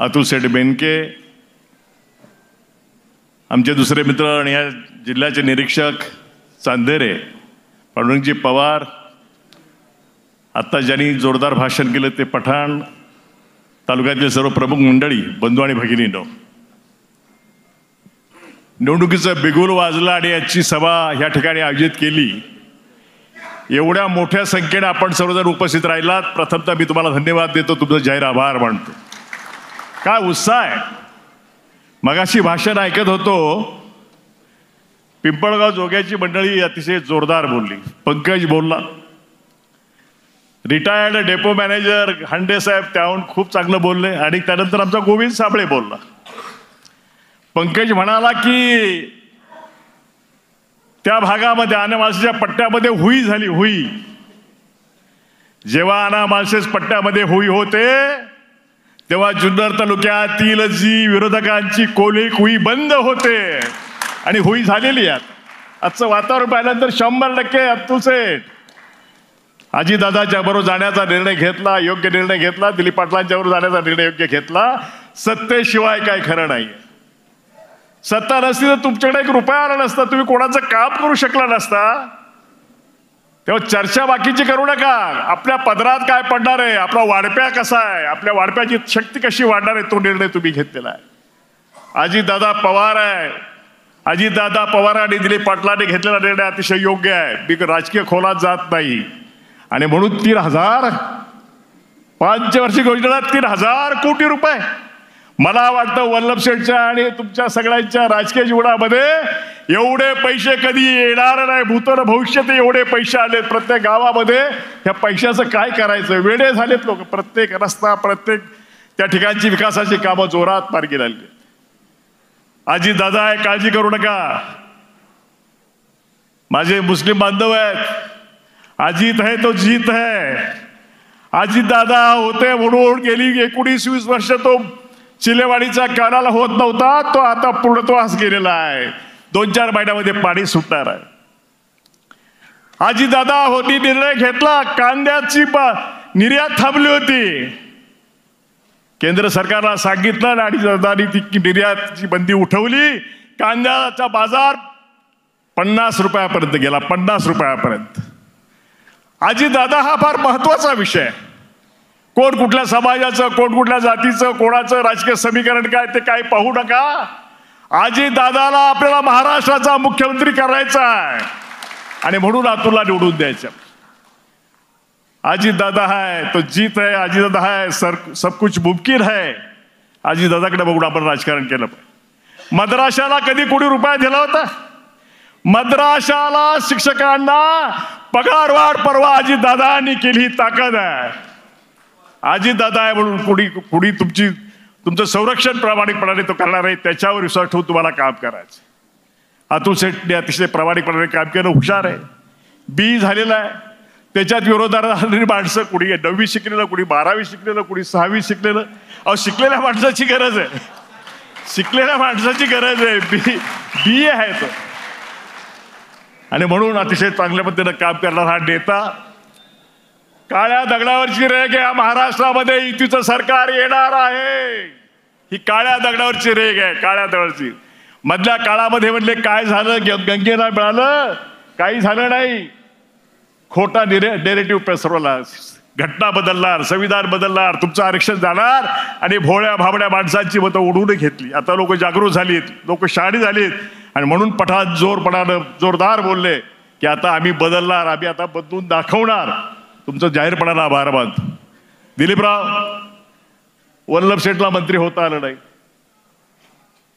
अतुल सेठ बेनके आमचे दुसरे मित्र आणि या जिल्ह्याचे निरीक्षक चांदेरे पांडुरंगजी पवार आत्ता ज्यांनी जोरदार भाषण केलं ते पठाण तालुक्यातील सर्व प्रमुख मंडळी बंधू आणि भगिनीनो. निवडणुकीचा बिगुल वाजला आणि याची सभा ह्या ठिकाणी आयोजित केली. एवढ्या मोठ्या संख्येने आपण सर्वजण उपस्थित राहिलात. प्रथमतः मी तुम्हाला धन्यवाद देतो. तुमचं जाहीर आभार मानतो. काय उत्साह आहे? मगाशी भाषण ऐकत होतो. पिंपळगाव जोग्याची मंडळी अतिशय जोरदार बोलली. पंकज बोलला. रिटायर्ड डेपो मॅनेजर हांडे साहेब त्याहून खूप चांगलं बोलले आणि त्यानंतर आमचा गोविंद साबळे बोलला. पंकज म्हणाला की त्या भागामध्ये अनामालसेच्या पट्ट्यामध्ये हुई झाली हुई. जेव्हा अनामालसेस पट्ट्यामध्ये हुई होते तेव्हा जुन्नर तालुक्यातील जी विरोधकांची कोली कुई बंद होते आणि हुई झालेली आहेत. आजचं वातावरण पाहिल्यानंतर शंभर टक्के अब्दुल सेठ आजीदादाच्या बरोबर जाण्याचा निर्णय घेतला योग्य निर्णय घेतला दिलीप पाटलांच्या बरोबर जाण्याचा निर्णय योग्य घेतला. सत्तेशिवाय काय खरं नाही. सत्ता नसती तर तुमच्याकडे एक रुपया आला नसता तुम्ही कोणाचं काम करू शकला नसता. तेव्हा चर्चा बाकीची करू नका. आपल्या पदरात काय पडणार आहे? आपला वाढप्या कसा आहे? आपल्या वाढप्याची शक्ती कशी वाढणार आहे? तो निर्णय तुम्ही घेतलेला आहे. अजितदादा पवार आहे. अजितदादा पवार आणि दिलीप पाटलांनी घेतलेला निर्णय अतिशय योग्य आहे. मी राजकीय खोलात जात नाही. आणि म्हणून तीन हजार पंचवार्षिक योजना तीन हजार कोटी रुपये. मला वाटतं वल्लभ शेठच्या आणि तुमच्या सगळ्यांच्या राजकीय जीवनामध्ये एवढे पैसे कधी येणार नाही. भूतर भविष्यात एवढे पैसे आलेत. प्रत्येक गावामध्ये ह्या पैशाचं काय करायचं? वेडे झालेत लोक. प्रत्येक रस्ता प्रत्येक त्या ठिकाणची विकासाची कामं जोरात मार्गी लागली आजी दादा आहे काळजी करू नका. माझे मुस्लिम बांधव आहेत. अजित है तो जीत है अजित दादा होते म्हणून गेली एकोणीस वीस वर्ष तो चिलेवाडीचा कानाला होत नव्हता तो आता पूर्णत्वास गेलेला आहे. दोन चार महिन्यामध्ये पाणी सुटणार आहे. आजी दादा होती निर्णय घेतला कांद्याची निर्यात थांबली होती. केंद्र सरकारला सांगितलं आणि दादानी ती निर्यातची बंदी उठवली. कांद्याचा बाजार पन्नास रुपयापर्यंत गेला पन्नास रुपयापर्यंत. आजी दादा हा फार महत्त्वाचा विषय आहे. कोण कुठल्या समाजाचं कोण कुठल्या जातीचं कोणाचं राजकीय समीकरण काय ते काय पाहू नका. आजी दादाला आपल्याला महाराष्ट्राचा मुख्यमंत्री करायचा आहे. आणि म्हणून अतुलला निवडून द्यायचं. आजी दादा है तो जीत है आजी दादा है सर सब कुछ मुमकिन है. आजी दादाकडे बघून आपण राजकारण केलं पाहिजे. मद्राशाला कधी कोणी रुपया दिला होता? मद्राशाला शिक्षकांना पगारवाढ परवा आजी दादांनी केली ताकद आहे. आजी दादा आहे म्हणून कुणी कुणी तुमची तुमचं संरक्षण प्रामाणिकपणाने तो करणार आहे त्याच्यावर विश्वास ठेवून तुम्हाला काम करायचं अतुल सेठने अतिशय प्रामाणिकपणाने काम केलं हुशार आहे. बी झालेलं आहे. त्याच्यात विरोधात झालेली माणसं कुणी नववी शिकलेलं कुणी बारावी शिकलेलं कुणी सहावी शिकलेलं. अहो शिकलेल्या माणसाची गरज आहे. शिकलेल्या माणसाची गरज आहे. बी बी आहे तो. आणि म्हणून अतिशय चांगल्या पद्धतीनं काम करणारा हा नेता काळ्या दगडावरची रेग या महाराष्ट्रामध्ये युतीचं सरकार येणार आहे. ही काळ्या दगडावरची रेग आहे काळ्या दगडावरची. मधल्या काळामध्ये म्हटले काय झालं? गंगेला मिळालं काही झालं नाही. खोटा निरे नेरेटिव्ह पसरवला. घटना बदलणार संविधान बदलणार तुमचं आरक्षण जाणार आणि भोळ्या भाबड्या माणसांची मतं ओढून घेतली. आता लोक जागृत झालीत लोक शाणी झालीत. आणि म्हणून पठात जोरपणानं जोरदार बोलले की आता आम्ही बदलणार आम्ही आता बदलून दाखवणार. तुमचं जाहीरपणाला आभार दिलीपराव वल्लभ शेठला मंत्री होता आलं नाही.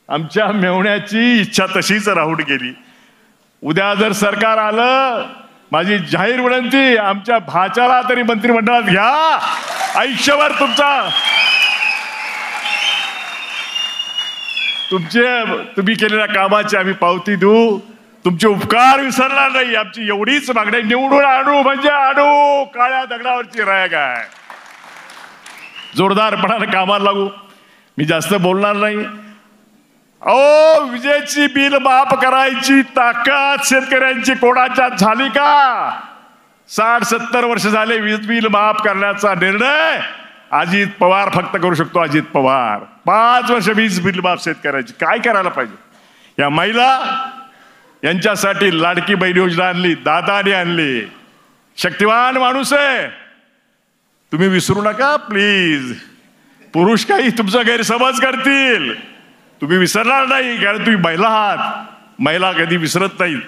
आमच्या मेवण्याची इच्छा तशीच राहून गेली. उद्या जर सरकार आलं माझी जाहीर विनंती आमच्या भाच्याला तरी मंत्रिमंडळात घ्या. आयुष्यभर तुमचा तुमचे तुम्ही केलेल्या कामाची आम्ही पावती देऊ. तुमचे उपकार विसरणार नाही. आमची एवढीच मागणी निवडून आणू म्हणजे आणू. काळ्या दगडावरची राय काय जोरदारपणाने कामाला लागू. मी जास्त बोलणार नाही. अहो विजेची बिल माफ करायची ताकद शेतकऱ्यांची कोणाच्या झाली का? साठ सत्तर वर्ष झाले वीज बिल माफ करण्याचा निर्णय अजित पवार फक्त करू शकतो अजित पवार. पाच वर्ष वीज बिल माफ शेतकऱ्याची. काय करायला पाहिजे? या महिला यांच्यासाठी लाडकी बहीण योजना आणली दादाने आणली. शक्तिवान माणूस आहे. तुम्ही विसरू नका प्लीज पुरुष काही तुमचा गैरसमज करतील. तुम्ही विसरणार नाही कारण तुम्ही महिला आहात. महिला कधी विसरत नाहीत.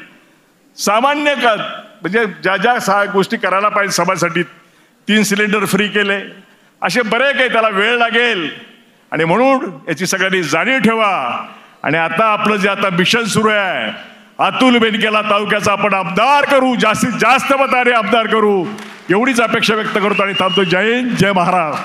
सामान्य का म्हणजे ज्या ज्या सा गोष्टी करायला पाहिजे समाजासाठी तीन सिलेंडर फ्री केले. असे बरे काही त्याला वेळ लागेल. आणि म्हणून याची सगळ्यांनी जाणीव ठेवा. आणि आता आपलं जे आता मिशन सुरू आहे अतुल बेनकेला तालुक्याचा आपण आमदार करू. जास्तीत जास्त मताने आमदार करू. एवढीच अपेक्षा व्यक्त करतो आणि थांबतो. जय हिंद जय महाराज